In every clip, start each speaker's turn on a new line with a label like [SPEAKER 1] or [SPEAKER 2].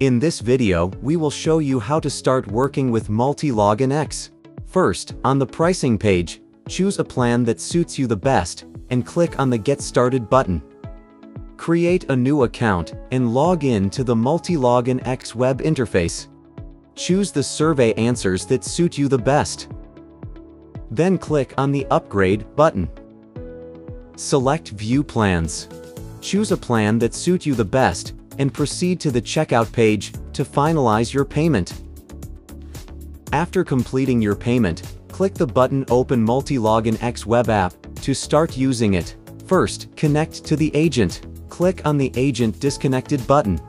[SPEAKER 1] In this video, we will show you how to start working with Multilogin X. First, on the pricing page, choose a plan that suits you the best, and click on the Get Started button. Create a new account, and log in to the Multilogin X web interface. Choose the survey answers that suit you the best. Then click on the Upgrade button. Select View Plans. Choose a plan that suits you the best, and proceed to the checkout page to finalize your payment. After completing your payment, click the button Open Multilogin X web app to start using it. First, connect to the agent. Click on the Agent Disconnected button.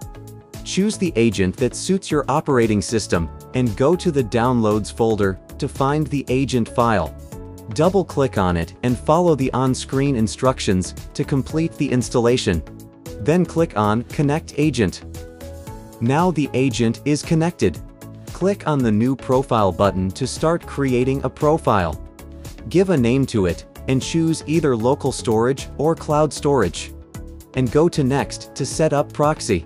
[SPEAKER 1] Choose the agent that suits your operating system, and go to the Downloads folder to find the agent file. Double-click on it and follow the on-screen instructions to complete the installation. Then click on Connect Agent. Now the agent is connected. Click on the New Profile button to start creating a profile. Give a name to it, and choose either local storage or cloud storage. And go to Next to set up proxy.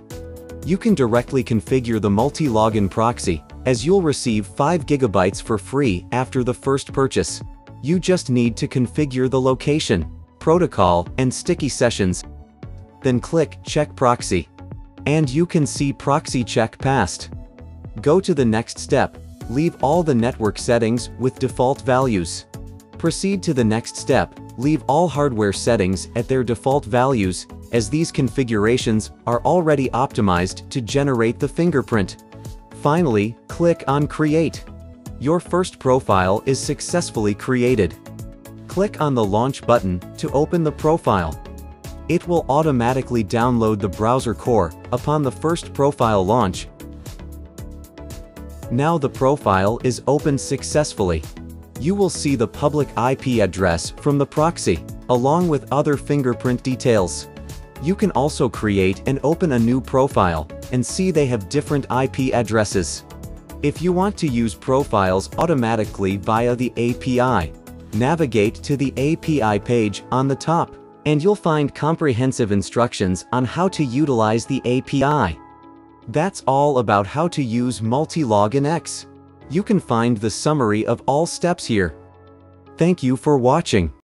[SPEAKER 1] You can directly configure the Multilogin proxy, as you'll receive 5 GB for free after the first purchase. You just need to configure the location, protocol, and sticky sessions. Then click Check Proxy. And you can see proxy check passed. Go to the next step, leave all the network settings with default values. Proceed to the next step, leave all hardware settings at their default values, as these configurations are already optimized to generate the fingerprint. Finally, click on Create. Your first profile is successfully created. Click on the Launch button to open the profile. It will automatically download the browser core upon the first profile launch. Now the profile is opened successfully. You will see the public IP address from the proxy, along with other fingerprint details. You can also create and open a new profile, and see they have different IP addresses. If you want to use profiles automatically via the API, navigate to the API page on the top, and you'll find comprehensive instructions on how to utilize the API. That's all about how to use Multilogin X. You can find the summary of all steps here. Thank you for watching.